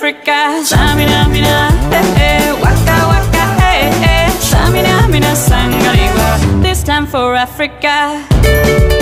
Africa. Samina, mina, eh, eh Waka, waka, eh, eh. Samina, mina, sangaliwa This time for Africa.